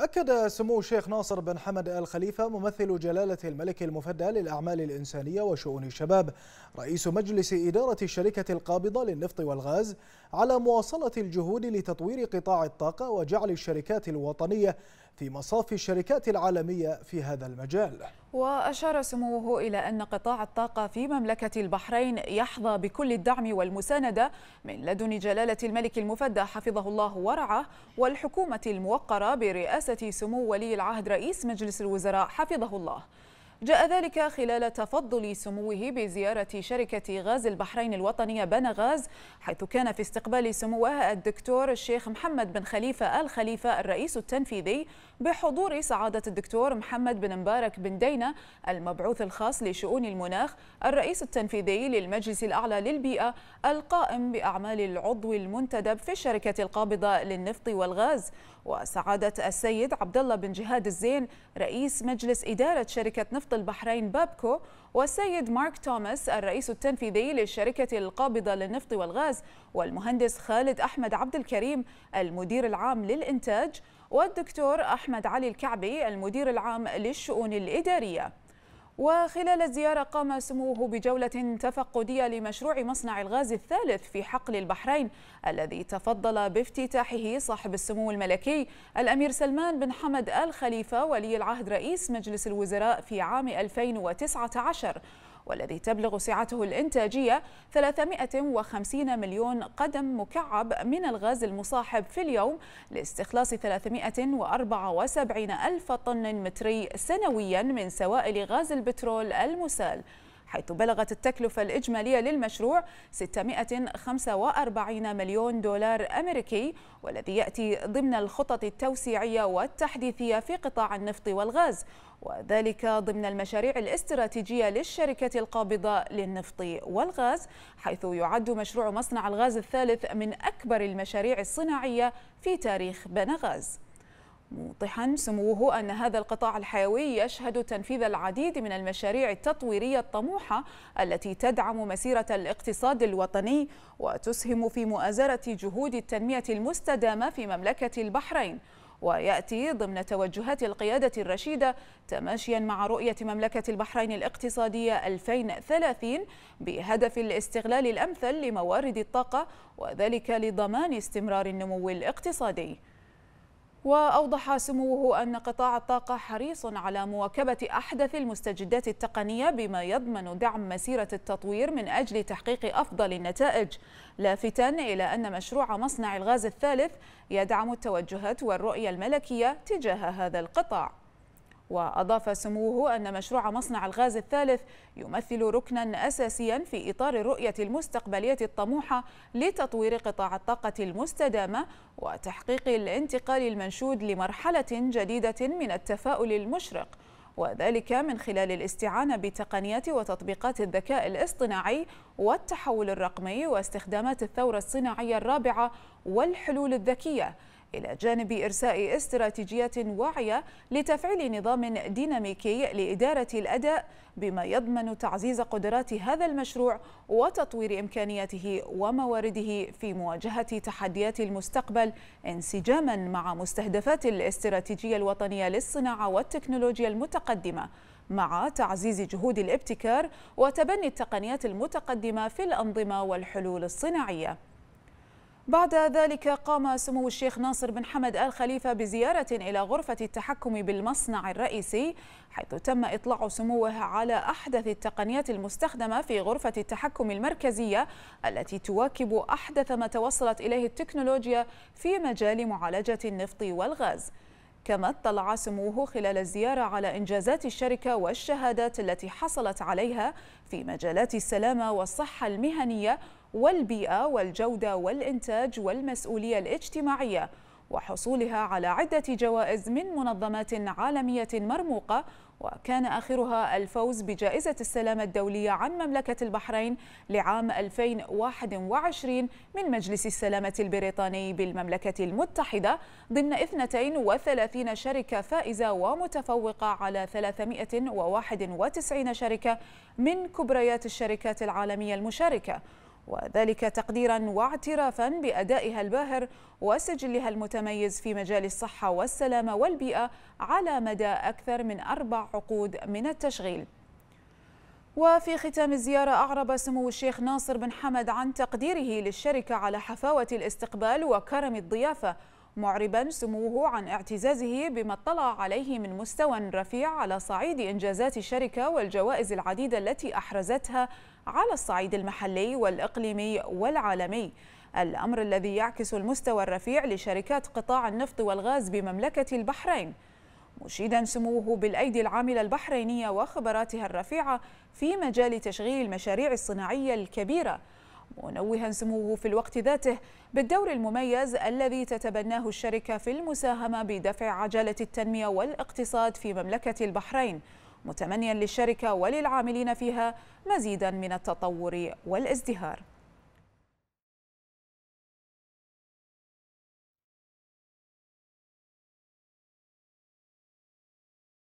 أكد سمو الشيخ ناصر بن حمد آل خليفة ممثل جلالة الملك المفدى للأعمال الإنسانية وشؤون الشباب. رئيس مجلس إدارة الشركة القابضة للنفط والغاز على مواصلة الجهود لتطوير قطاع الطاقة وجعل الشركات الوطنية في مصاف الشركات العالمية في هذا المجال. وأشار سموه إلى أن قطاع الطاقة في مملكة البحرين يحظى بكل الدعم والمساندة من لدن جلالة الملك المفدى حفظه الله ورعاه والحكومة الموقرة برئاسة سمو ولي العهد رئيس مجلس الوزراء حفظه الله. جاء ذلك خلال تفضل سموه بزيارة شركة غاز البحرين الوطنية بنغاز حيث كان في استقبال سموه الدكتور الشيخ محمد بن خليفة آل خليفة الرئيس التنفيذي بحضور سعادة الدكتور محمد بن مبارك بن دينة المبعوث الخاص لشؤون المناخ الرئيس التنفيذي للمجلس الأعلى للبيئة القائم بأعمال العضو المنتدب في الشركة القابضة للنفط والغاز. وسعادة السيد عبد الله بن جهاد الزين رئيس مجلس إدارة شركة نفط البحرين بابكو والسيد مارك توماس الرئيس التنفيذي للشركة القابضة للنفط والغاز والمهندس خالد أحمد عبد الكريم المدير العام للإنتاج والدكتور أحمد علي الكعبي المدير العام للشؤون الإدارية. وخلال الزيارة قام سموه بجولة تفقدية لمشروع مصنع الغاز الثالث في حقل البحرين الذي تفضل بافتتاحه صاحب السمو الملكي الأمير سلمان بن حمد آل خليفة ولي العهد رئيس مجلس الوزراء في عام 2019 والذي تبلغ سعته الإنتاجية 350 مليون قدم مكعب من الغاز المصاحب في اليوم لاستخلاص 374 ألف طن متري سنويا من سوائل غاز البترول المسال. حيث بلغت التكلفة الإجمالية للمشروع 645 مليون دولار أمريكي والذي يأتي ضمن الخطط التوسيعية والتحديثية في قطاع النفط والغاز وذلك ضمن المشاريع الاستراتيجية للشركة القابضة للنفط والغاز حيث يعد مشروع مصنع الغاز الثالث من أكبر المشاريع الصناعية في تاريخ بنغاز. موضحا سموه أن هذا القطاع الحيوي يشهد تنفيذ العديد من المشاريع التطويرية الطموحة التي تدعم مسيرة الاقتصاد الوطني وتسهم في مؤازرة جهود التنمية المستدامة في مملكة البحرين. ويأتي ضمن توجهات القيادة الرشيدة تماشيا مع رؤية مملكة البحرين الاقتصادية 2030 بهدف الاستغلال الأمثل لموارد الطاقة وذلك لضمان استمرار النمو الاقتصادي. وأوضح سموه أن قطاع الطاقة حريص على مواكبة أحدث المستجدات التقنية بما يضمن دعم مسيرة التطوير من أجل تحقيق أفضل النتائج. لافتا إلى أن مشروع مصنع الغاز الثالث يدعم التوجهات والرؤية الملكية تجاه هذا القطاع. وأضاف سموه أن مشروع مصنع الغاز الثالث يمثل ركنا أساسيا في إطار الرؤية المستقبلية الطموحة لتطوير قطاع الطاقة المستدامة وتحقيق الانتقال المنشود لمرحلة جديدة من التفاؤل المشرق وذلك من خلال الاستعانة بتقنيات وتطبيقات الذكاء الاصطناعي والتحول الرقمي واستخدامات الثورة الصناعية الرابعة والحلول الذكية. إلى جانب إرساء استراتيجيات واعية لتفعيل نظام ديناميكي لإدارة الأداء بما يضمن تعزيز قدرات هذا المشروع وتطوير إمكانياته وموارده في مواجهة تحديات المستقبل انسجاما مع مستهدفات الاستراتيجية الوطنية للصناعة والتكنولوجيا المتقدمة مع تعزيز جهود الابتكار وتبني التقنيات المتقدمة في الأنظمة والحلول الصناعية. بعد ذلك قام سمو الشيخ ناصر بن حمد آل خليفة بزيارة إلى غرفة التحكم بالمصنع الرئيسي حيث تم إطلاع سموه على أحدث التقنيات المستخدمة في غرفة التحكم المركزية التي تواكب أحدث ما توصلت إليه التكنولوجيا في مجال معالجة النفط والغاز. كما اطلع سموه خلال الزيارة على إنجازات الشركة والشهادات التي حصلت عليها في مجالات السلامة والصحة المهنية والبيئة والجودة والإنتاج والمسؤولية الاجتماعية. وحصولها على عدة جوائز من منظمات عالمية مرموقة وكان آخرها الفوز بجائزة السلام الدولية عن مملكة البحرين لعام 2021 من مجلس السلامة البريطاني بالمملكة المتحدة ضمن 32 شركة فائزة ومتفوقة على 391 شركة من كبريات الشركات العالمية المشاركة. وذلك تقديرا واعترافا بأدائها الباهر وسجلها المتميز في مجال الصحة والسلامة والبيئة على مدى أكثر من أربع عقود من التشغيل. وفي ختام الزيارة أعرب سمو الشيخ ناصر بن حمد عن تقديره للشركة على حفاوة الاستقبال وكرم الضيافة معربا سموه عن اعتزازه بما اطلع عليه من مستوى رفيع على صعيد إنجازات الشركة والجوائز العديدة التي أحرزتها على الصعيد المحلي والإقليمي والعالمي. الأمر الذي يعكس المستوى الرفيع لشركات قطاع النفط والغاز بمملكة البحرين. مشيدا سموه بالأيدي العاملة البحرينية وخبراتها الرفيعة في مجال تشغيل المشاريع الصناعية الكبيرة. منوها سموه في الوقت ذاته بالدور المميز الذي تتبناه الشركة في المساهمة بدفع عجلة التنمية والاقتصاد في مملكة البحرين متمنيا للشركة وللعاملين فيها مزيدا من التطور والازدهار.